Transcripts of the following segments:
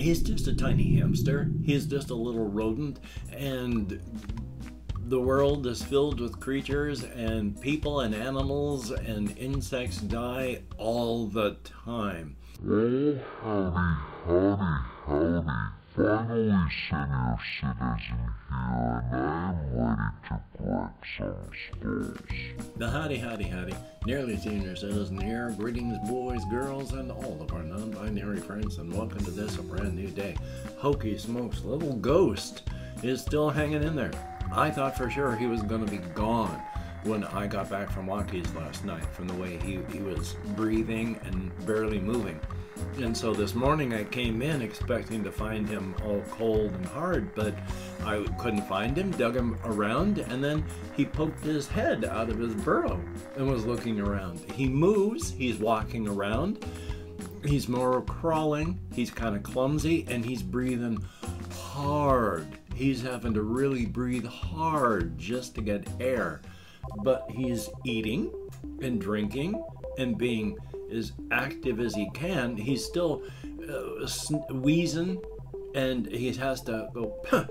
he's just a tiny hamster. He's just a little rodent, and the world is filled with creatures, and people and animals and insects die all the time. Oh, howdy, howdy, howdy. Finally, senior citizen here, and I'm ready to break some. The howdy, howdy, howdy. Nearly senior citizen here. Greetings, boys, girls, and all of our non binary friends, and welcome to this a brand new day. Hokey smokes, little ghost is still hanging in there. I thought for sure he was going to be gone when I got back from walkies last night from the way he, he was breathing and barely moving. And so this morning I came in expecting to find him all cold and hard, but I couldn't find him, dug him around, and then he poked his head out of his burrow and was looking around. He moves, he's walking around, he's more crawling, he's kind of clumsy, and he's breathing hard. He's having to really breathe hard just to get air. But he's eating and drinking and being as active as he can, he's still uh, wheezing and he has to go puh,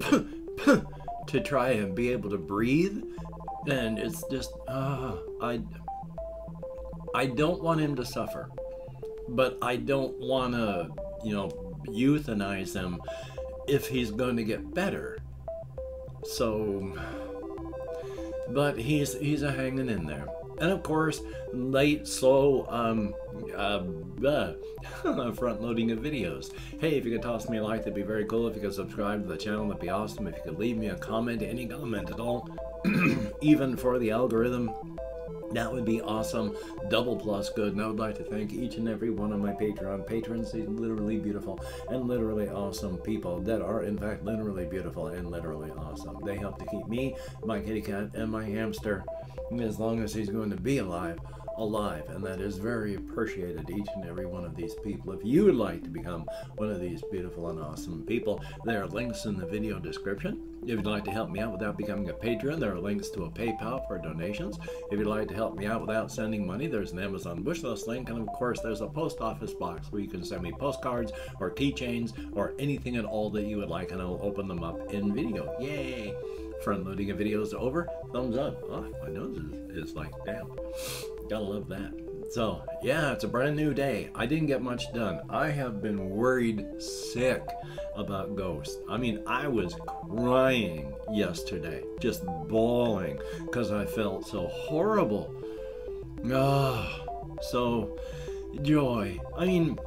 puh, puh, to try and be able to breathe. And it's just, uh, I, I don't want him to suffer, but I don't want to, you know, euthanize him if he's going to get better. So, but he's he's a hanging in there and of course, late, slow, um, uh, uh, front loading of videos. Hey, if you could toss me a like, that'd be very cool. If you could subscribe to the channel, that'd be awesome. If you could leave me a comment, any comment at all, even for the algorithm, that would be awesome. Double plus good. And I would like to thank each and every one of my Patreon patrons. These literally beautiful and literally awesome people that are, in fact, literally beautiful and literally awesome. They help to keep me, my kitty cat, and my hamster as long as he's going to be alive, alive. And that is very appreciated, each and every one of these people. If you would like to become one of these beautiful and awesome people, there are links in the video description. If you'd like to help me out without becoming a patron, there are links to a PayPal for donations. If you'd like to help me out without sending money, there's an Amazon wish list link. And of course, there's a post office box where you can send me postcards or keychains or anything at all that you would like, and I'll open them up in video. Yay! front loading of videos over, thumbs up. Oh, my nose is, is like damn. Gotta love that. So, yeah, it's a brand new day. I didn't get much done. I have been worried sick about Ghost. I mean, I was crying yesterday, just bawling because I felt so horrible. Ah, so joy. I mean,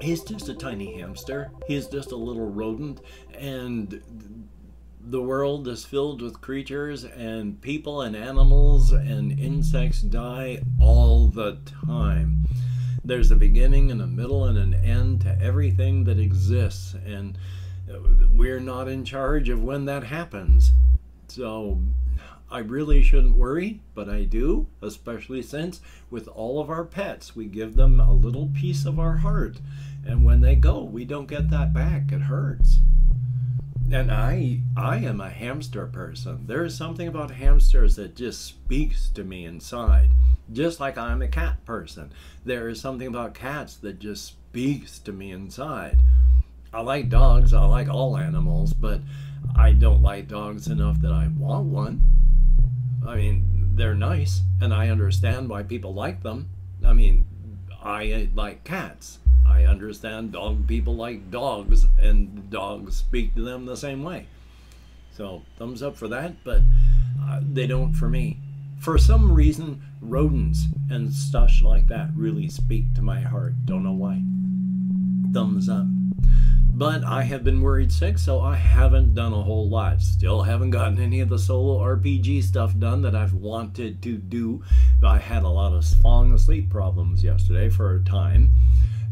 he's just a tiny hamster. He's just a little rodent, and the world is filled with creatures and people and animals and insects die all the time. There's a beginning and a middle and an end to everything that exists, and we're not in charge of when that happens. So I really shouldn't worry, but I do, especially since with all of our pets, we give them a little piece of our heart. And when they go, we don't get that back. It hurts and I I am a hamster person. There is something about hamsters that just speaks to me inside. Just like I'm a cat person. There is something about cats that just speaks to me inside. I like dogs, I like all animals, but I don't like dogs enough that I want one. I mean, they're nice, and I understand why people like them. I mean, I like cats. Understand dog people like dogs, and dogs speak to them the same way. So, thumbs up for that, but uh, they don't for me. For some reason, rodents and stuff like that really speak to my heart. Don't know why. Thumbs up. But I have been worried sick, so I haven't done a whole lot. Still haven't gotten any of the solo RPG stuff done that I've wanted to do. I had a lot of falling asleep problems yesterday for a time.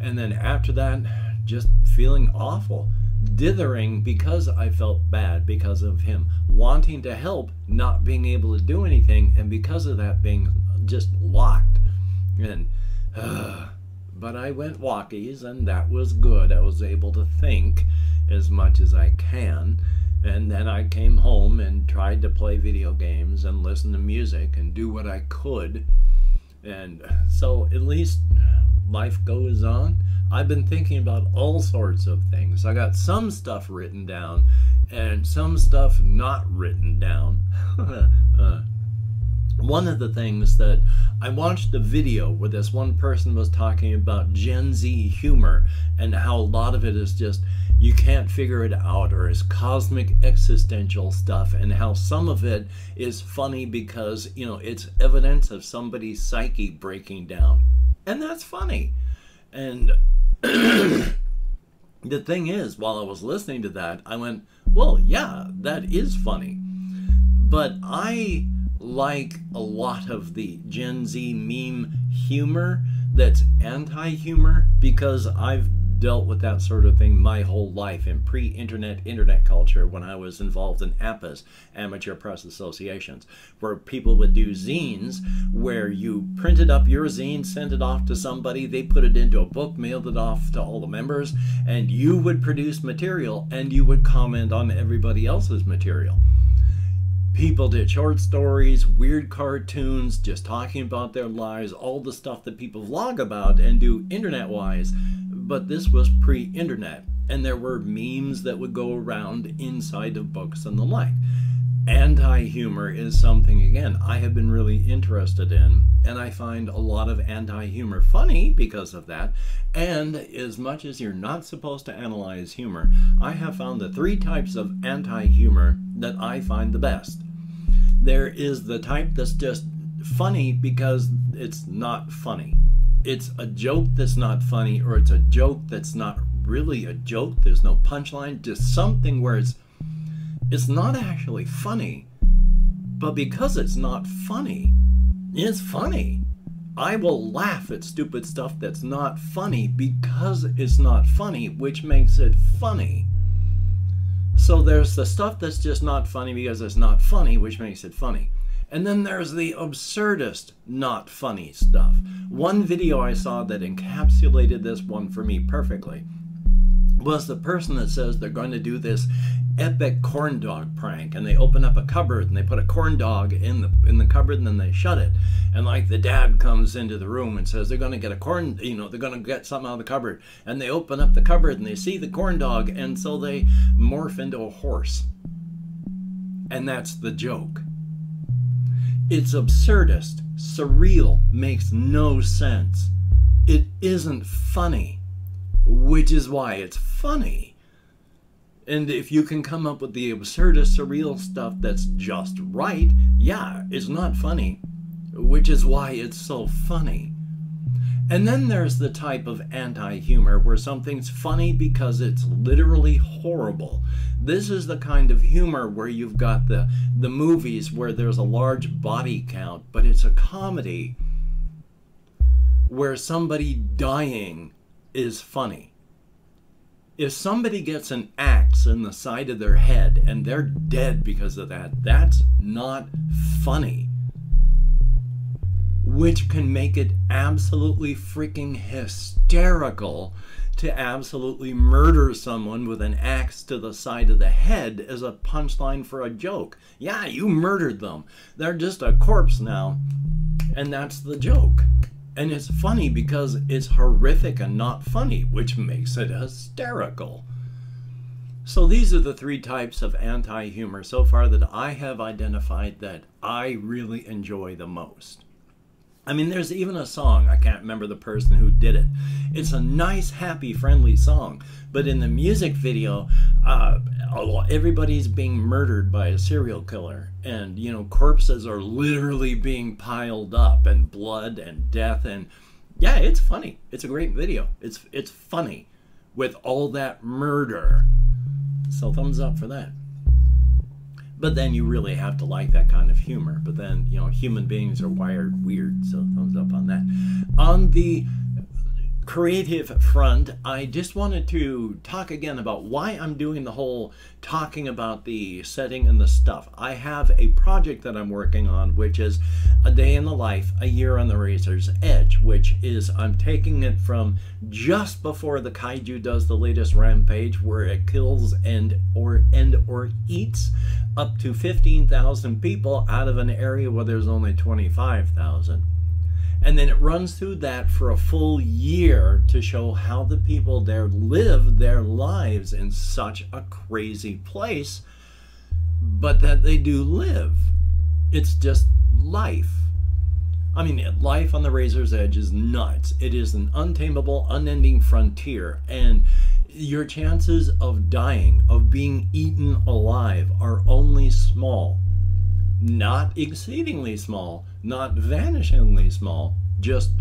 And then after that, just feeling awful, dithering because I felt bad because of him wanting to help, not being able to do anything, and because of that being just locked. And, uh, but I went walkies, and that was good. I was able to think as much as I can. And then I came home and tried to play video games and listen to music and do what I could. And so at least life goes on, I've been thinking about all sorts of things. I got some stuff written down and some stuff not written down. uh, one of the things that I watched a video where this one person was talking about Gen Z humor and how a lot of it is just you can't figure it out or is cosmic existential stuff and how some of it is funny because you know it's evidence of somebody's psyche breaking down and that's funny. And the thing is while i was listening to that i went well yeah that is funny. But i like a lot of the gen z meme humor that's anti-humor because i've dealt with that sort of thing my whole life in pre-internet internet culture when I was involved in APAs, amateur press associations, where people would do zines where you printed up your zine, sent it off to somebody, they put it into a book, mailed it off to all the members, and you would produce material and you would comment on everybody else's material. People did short stories, weird cartoons, just talking about their lives, all the stuff that people vlog about and do internet wise but this was pre internet, and there were memes that would go around inside of books and the like. Anti humor is something, again, I have been really interested in, and I find a lot of anti humor funny because of that. And as much as you're not supposed to analyze humor, I have found the three types of anti humor that I find the best. There is the type that's just funny because it's not funny it's a joke that's not funny or it's a joke that's not really a joke. There's no punchline just something where it's it's not actually funny. But because it's not funny it's funny. I will laugh at stupid stuff that's not funny because it's not funny which makes it funny. So there's the stuff that's just not funny because it's not funny which makes it funny and then there's the absurdest, not funny stuff. One video I saw that encapsulated this one for me perfectly was the person that says they're going to do this epic corn dog prank and they open up a cupboard and they put a corn dog in the in the cupboard and then they shut it. And like the dad comes into the room and says they're going to get a corn you know they're going to get something out of the cupboard. And they open up the cupboard and they see the corn dog and so they morph into a horse. And that's the joke it's absurdist, surreal, makes no sense. It isn't funny, which is why it's funny. And if you can come up with the absurdist, surreal stuff that's just right, yeah, it's not funny, which is why it's so funny. And then there's the type of anti humor where something's funny because it's literally horrible. This is the kind of humor where you've got the, the movies where there's a large body count, but it's a comedy where somebody dying is funny. If somebody gets an axe in the side of their head and they're dead because of that, that's not funny which can make it absolutely freaking hysterical to absolutely murder someone with an axe to the side of the head as a punchline for a joke. Yeah, you murdered them. They're just a corpse now. And that's the joke. And it's funny because it's horrific and not funny, which makes it hysterical. So these are the three types of anti humor so far that I have identified that I really enjoy the most. I mean, there's even a song, I can't remember the person who did it. It's a nice, happy, friendly song. But in the music video, uh, everybody's being murdered by a serial killer. And, you know, corpses are literally being piled up, and blood and death. And yeah, it's funny. It's a great video. It's, it's funny with all that murder. So, thumbs up for that but then you really have to like that kind of humor. But then, you know, human beings are wired weird, so thumbs up on that. On the creative front, I just wanted to talk again about why I'm doing the whole talking about the setting and the stuff. I have a project that I'm working on, which is a day in the life, a year on the razor's edge, which is I'm taking it from just before the kaiju does the latest rampage, where it kills and or and or eats up to 15,000 people out of an area where there's only 25,000 And then it runs through that for a full year to show how the people there live their lives in such a crazy place, but that they do live. It's just life. I mean, life on the razor's edge is nuts. It is an untamable, unending frontier, and your chances of dying, of being eaten alive, are only small. Not exceedingly small, not vanishingly small, just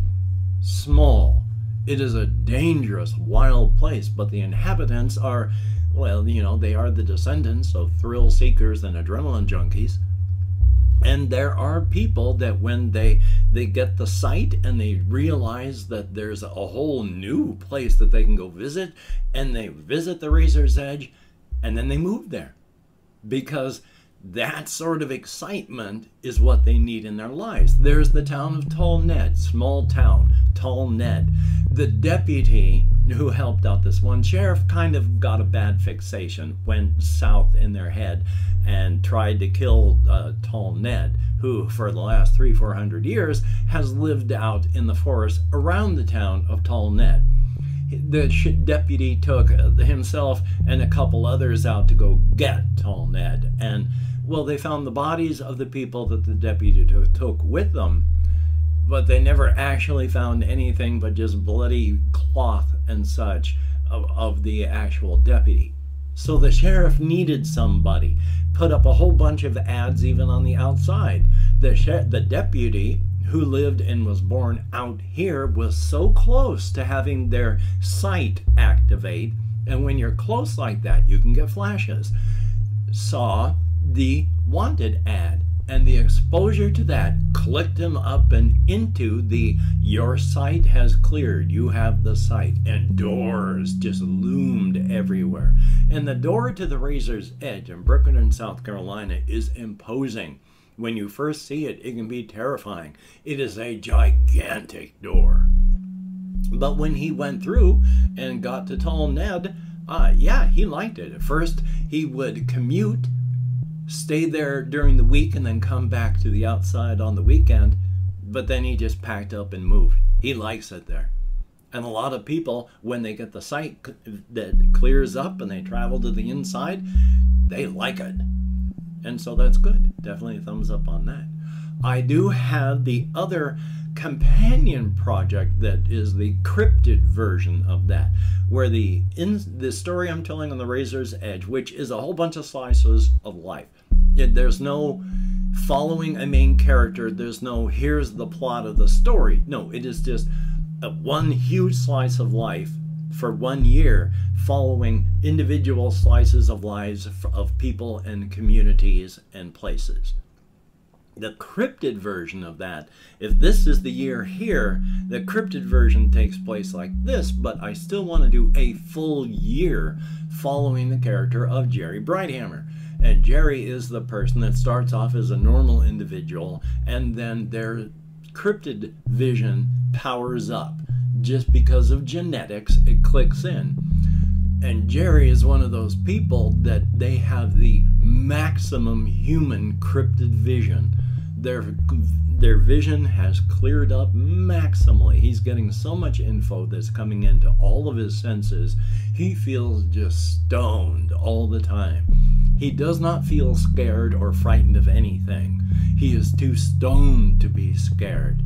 small. It is a dangerous, wild place, but the inhabitants are, well, you know, they are the descendants of thrill seekers and adrenaline junkies and there are people that when they they get the sight and they realize that there's a whole new place that they can go visit and they visit the razor's edge and then they move there because that sort of excitement is what they need in their lives. There's the town of Tall Ned, small town, Tall Ned. The deputy who helped out this one sheriff kind of got a bad fixation, went south in their head, and tried to kill uh, Tall Ned, who for the last three, four hundred years has lived out in the forest around the town of Tall Ned the deputy took himself and a couple others out to go get Tall Ned. And well, they found the bodies of the people that the deputy took with them, but they never actually found anything but just bloody cloth and such of, of the actual deputy. So the sheriff needed somebody, put up a whole bunch of ads even on the outside. The, the deputy who lived and was born out here was so close to having their sight activate. And when you're close like that, you can get flashes. Saw the wanted ad and the exposure to that clicked him up and into the your sight has cleared. You have the sight. And doors just loomed everywhere. And the door to the razor's edge in Brookerton south carolina is imposing. When you first see it it can be terrifying. It is a gigantic door. But when he went through and got to tall ned uh, yeah he liked it. At first he would commute stay there during the week and then come back to the outside on the weekend. But then he just packed up and moved. He likes it there. And a lot of people, when they get the sight that clears up and they travel to the inside, they like it. And so that's good. Definitely a thumbs up on that. I do have the other companion project that is the cryptid version of that, where the in the story I'm telling on the Razor's Edge, which is a whole bunch of slices of life. It, there's no following a main character. There's no here's the plot of the story. No, it is just a, one huge slice of life for one year, following individual slices of lives of people and communities and places the cryptid version of that, if this is the year here, the cryptid version takes place like this, but I still want to do a full year following the character of Jerry Brighthammer. And Jerry is the person that starts off as a normal individual, and then their cryptid vision powers up. Just because of genetics, it clicks in. And Jerry is one of those people that they have the maximum human cryptid vision their their vision has cleared up maximally. He's getting so much info that's coming into all of his senses. He feels just stoned all the time. He does not feel scared or frightened of anything. He is too stoned to be scared.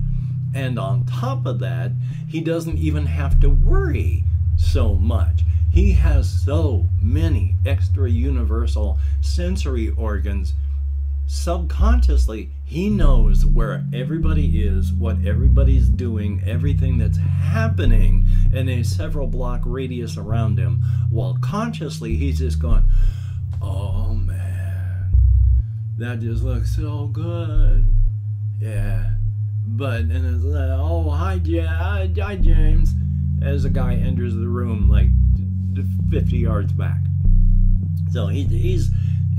And on top of that, he doesn't even have to worry so much. He has so many extra universal sensory organs subconsciously he knows where everybody is what everybody's doing everything that's happening in a several block radius around him while consciously he's just going oh man that just looks so good. Yeah but and it's like oh hi, ja- hi james as a guy enters the room like 50 yards back. So he, he's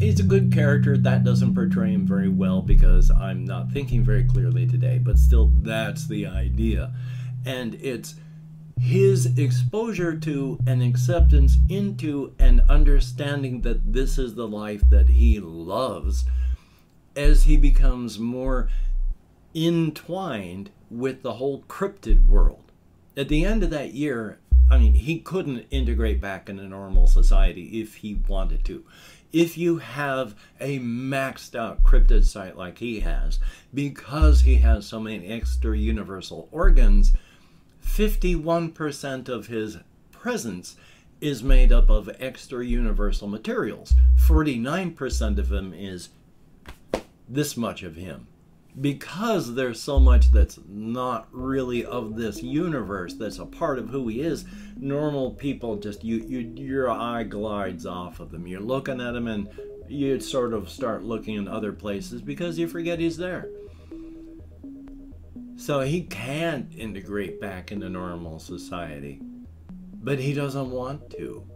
he's a good character. That doesn't portray him very well because I'm not thinking very clearly today, but still, that's the idea. And it's his exposure to and acceptance into and understanding that this is the life that he loves as he becomes more entwined with the whole cryptid world. At the end of that year, I mean, he couldn't integrate back into normal society if he wanted to. If you have a maxed out cryptid sight like he has, because he has so many extra universal organs, 51% of his presence is made up of extra universal materials. 49% of him is this much of him because there's so much that's not really of this universe that's a part of who he is normal people just you, you your eye glides off of them you're looking at him and you sort of start looking in other places because you forget he's there. So he can't integrate back into normal society but he doesn't want to.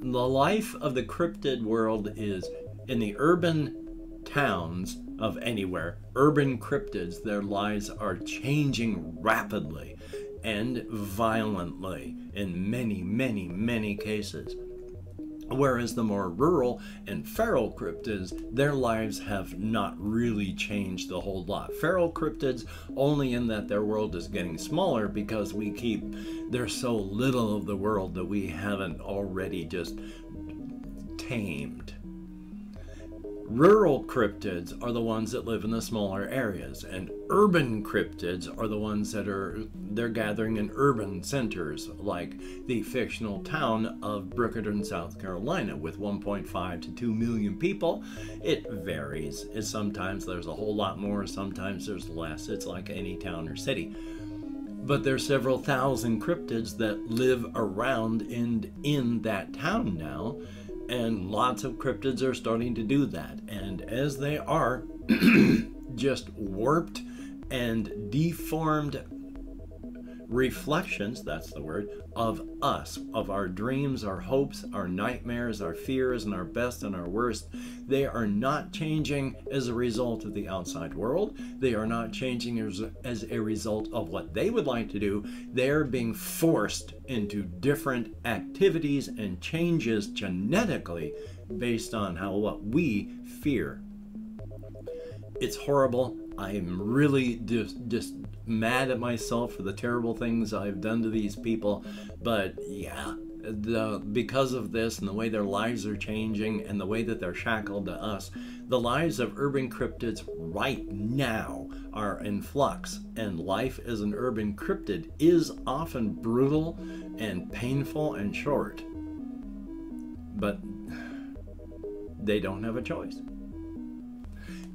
The life of the cryptid world is in the urban towns of anywhere, urban cryptids, their lives are changing rapidly and violently in many, many, many cases. Whereas the more rural and feral cryptids, their lives have not really changed a whole lot. Feral cryptids only in that their world is getting smaller because we keep, there's so little of the world that we haven't already just tamed. Rural cryptids are the ones that live in the smaller areas, and urban cryptids are the ones that are they're gathering in urban centers, like the fictional town of Brookerton, South Carolina, with 1.5 to 2 million people. It varies. It's sometimes there's a whole lot more, sometimes there's less. It's like any town or city. But there's several thousand cryptids that live around and in that town now and lots of cryptids are starting to do that. And as they are just warped and deformed reflections, that's the word, of us, of our dreams, our hopes, our nightmares, our fears, and our best and our worst. They are not changing as a result of the outside world. They are not changing as, as a result of what they would like to do. They are being forced into different activities and changes genetically based on how what we fear. It's horrible. I am really just, just mad at myself for the terrible things I've done to these people. But yeah, the, because of this and the way their lives are changing and the way that they're shackled to us, the lives of urban cryptids right now are in flux. And life as an urban cryptid is often brutal and painful and short. But they don't have a choice.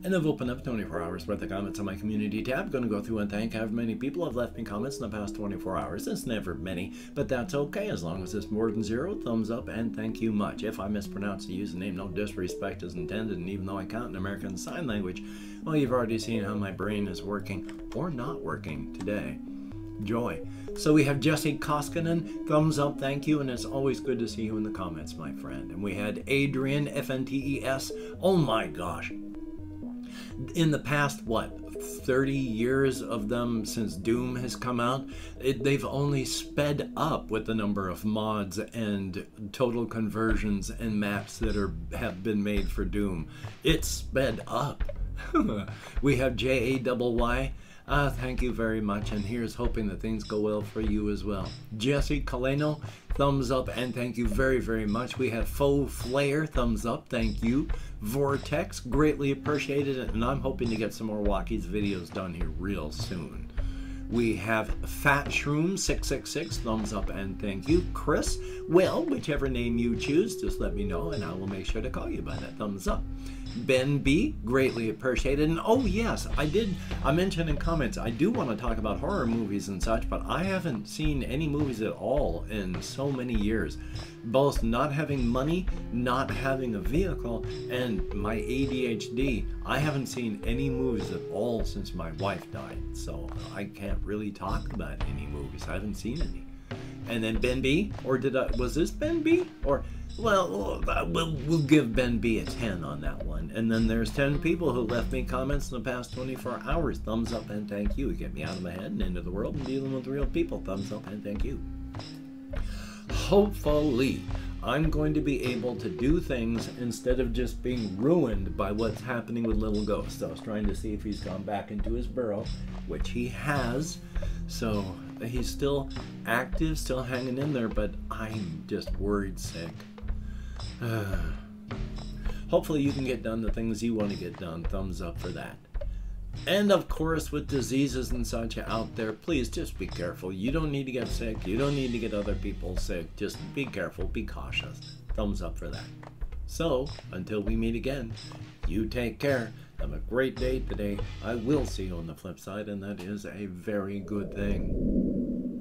And I've opened up 24 hours worth of comments on my community tab. Going to go through and thank however many people have left me comments in the past 24 hours. It's never many, but that's okay as long as it's more than zero. Thumbs up and thank you much. If I mispronounce the username, no disrespect is intended. And even though I count in American Sign Language, well, you've already seen how my brain is working or not working today. Joy. So we have Jesse Koskinen, thumbs up, thank you, and it's always good to see you in the comments, my friend. And we had Adrian, FNTES, oh my gosh, in the past, what, 30 years of them since Doom has come out, it, they've only sped up with the number of mods and total conversions and maps that are have been made for Doom. It's sped up. we have J A Y Y. Uh, thank you very much, and here's hoping that things go well for you as well. Jesse Kaleno, thumbs up, and thank you very, very much. We have Faux Flare, thumbs up, thank you. Vortex, greatly appreciated, and I'm hoping to get some more Walkies videos done here real soon. We have Fat Shroom 666, thumbs up and thank you. Chris, well, whichever name you choose, just let me know and I will make sure to call you by that thumbs up. Ben B, greatly appreciated. And oh, yes, I did, I mentioned in comments, I do want to talk about horror movies and such, but I haven't seen any movies at all in so many years. Both not having money, not having a vehicle, and my ADHD. I haven't seen any movies at all since my wife died, so I can't really talk about any movies. I haven't seen any. And then Ben B, or did I, was this Ben B? Or, well, we'll, we'll give Ben B a 10 on that one. And then there's 10 people who left me comments in the past 24 hours. Thumbs up and thank you. Get me out of my head and into the world and dealing with real people. Thumbs up and thank you. Hopefully, uh, I'm going to be able to do things instead of just being ruined by what's happening with Little Ghost. I was trying to see if he's gone back into his burrow, which he has. So he's still active, still hanging in there, but I'm just worried sick. Hopefully, you can get done the things you want to get done. Thumbs up for that. And of course, with diseases and such out there, please just be careful. You don't need to get sick. You don't need to get other people sick. Just be careful, be cautious. Thumbs up for that. So, until we meet again, you take care. Have a great day today. I will see you on the flip side, and that is a very good thing.